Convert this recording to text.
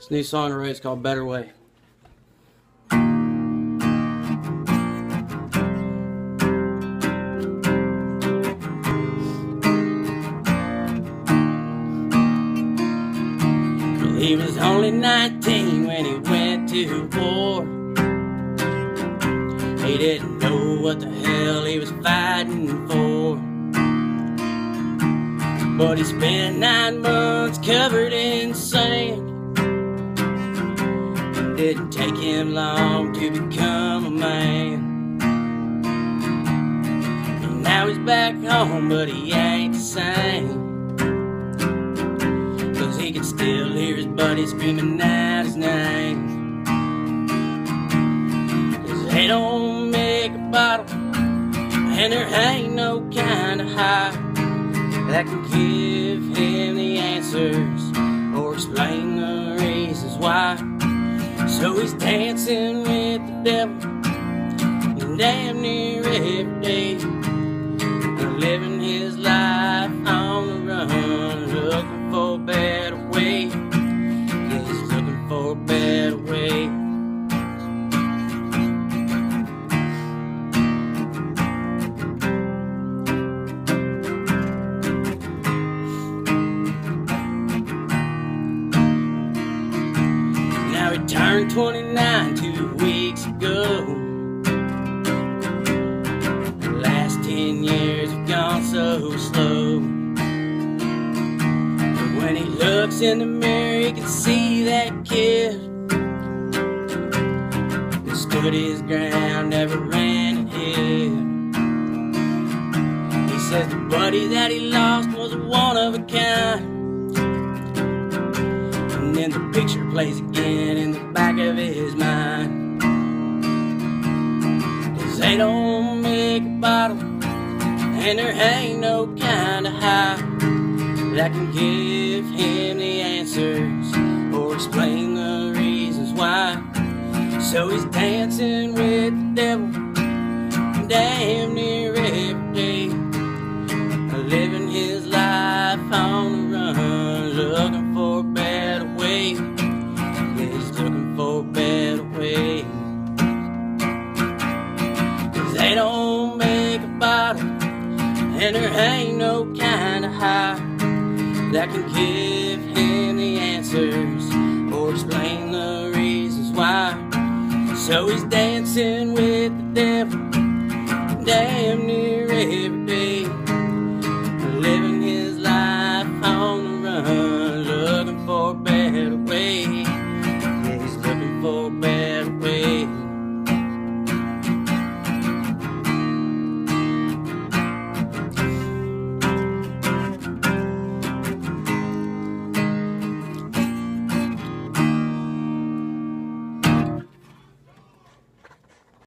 This new song I wrote is called Better Way. He was only 19 when he went to war. He didn't know what the hell he was fighting for. But he spent nine months covered in sand. Didn't take him long to become a man. And now he's back home, but he ain't the same. Cause he can still hear his buddy screaming out his name. Cause they don't make a bottle, and there ain't no kind of high that can give him the answers or explain the reasons why. So he's dancing with the devil. Damn near every day, turned 29 two weeks ago. The last 10 years have gone so slow. But when he looks in the mirror, he can see that kid that stood his ground, never ran ahead. He says the buddy that he lost was one of a kind. Then the picture plays again in the back of his mind. Cause they don't make a bottle, and there ain't no kind of high that can give him the answers or explain the reasons why. So he's dancing with the devil damn near every they don't make a bottle, and there ain't no kind of high that can give him the answers or explain the reasons why. So he's dancing with the devil damn near every